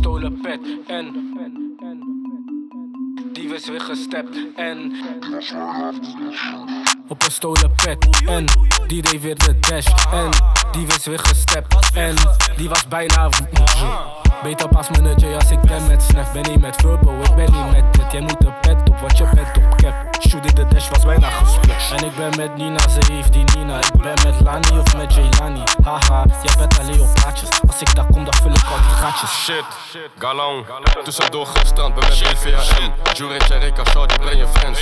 stolen pet en. Die is weer gestept en. Op een stolen pet en. Die deed weer de dash en. Die is weer gestept en. Die was bijna. Beter pas manager als ik ben met Snef. Ben niet met Verbo, ik ben niet met dit. Jij moet de pet op, wat je pet op cap. Shoot in de dash was. En ik ben met Nina, ze heeft die Nina. Ik ben met Lani of met Jaylani. Haha, jij bent alleen op plaatjes. Als ik daar kom, dan vul ik al die gaatjes. Shit, galon, tussendoor gestrand, ben met BVM. Jury, Cherika, Shorty, breng je friends.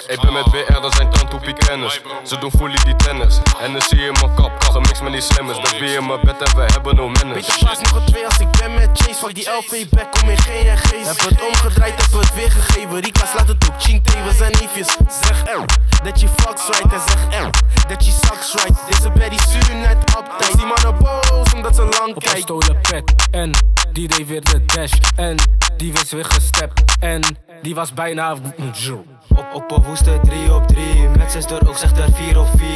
Ik ben met BR, dat zijn tantoepie kennis. Ze doen fully die tennis. En dan zie je mijn kap, gemixt met die slimmers. Ben weer in mijn bed en we hebben no minutes. Beetje pas nog een twee als ik ben met Chase. Fuck die LV back, kom in GNG's. Heb het omgedraaid, heb het weer gegeven. Rika's laat het op, Ching we zijn neefjes. Zeg er, dat je fucks right. En zeg er, dat je sucks right. Deze Betty zuur net uptight. Die mannen boos, omdat ze lang Op een kijken. stolen pet en. Die deed weer de dash en. Die was weer gestept en. Die was bijna. Op, op een woeste 3 op 3 Met zes door ook zegt er 4 op 4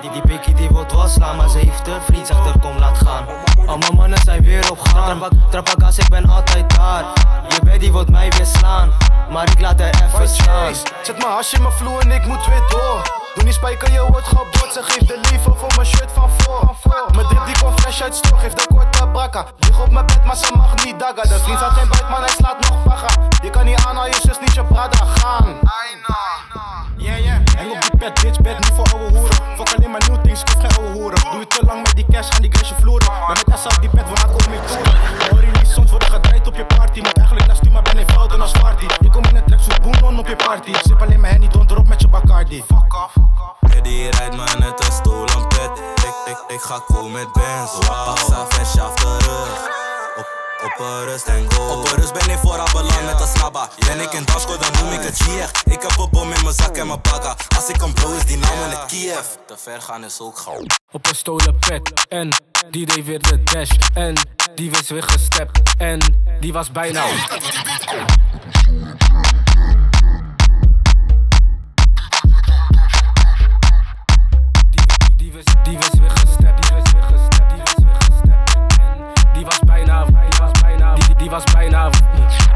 Die, die, die die wil dwarslaan Maar ze heeft een vriend zegt er kom laat gaan Al mijn mannen zijn weer op gaan Trap, Trapakas ik ben altijd daar Je bed die wilt mij weer slaan Maar ik laat er even staan Zet mijn hasje in mijn vloer en ik moet weer door. Doe niet spijker, je wordt geboord. Ze geeft de leven voor mijn shirt van voor. Mijn drip die komt fresh uit store, geeft een korte brakka. Lig op mijn bed, maar ze mag niet dagga. De vriend had geen buit, maar hij slaat nog paga. Je kan niet aan, al je brada gaan. Yeah, yeah. Hang op die pet, bitch, bed niet voor ouwe hoeren. Fuck alleen maar nieuw things, ik geen ouwe hoeren. Doe je te lang met die cash, gaan die guysje vloeren. Ben met S op die pet, we gaan komen mee toeren. Hoor je niet, soms worden gedraaid op je party. Moet eigenlijk naar stuur, maar ben eenvoudig als party. Je komt in een tracksuit, boom on op je party. Ik sip alleen mijn henny, don't erop met je Bacardi. Fuck off. Die rijdt maar net een stolen pet. Ik, ik, ik ga komen met bands. Pas af en schaaf terug. Op, op een rust en go. Op rust ben ik vooral beland met een snabba. Ben ik in Dasko, dan noem ik het Gier. Ik heb een bom in mijn zak en mijn bagga. Als ik een blow is die naam het Kiev. Te ver gaan is ook gauw. Op een stolen pet en. Die deed weer de dash en. Die was weer gestept en. Die was bijna. was beinahe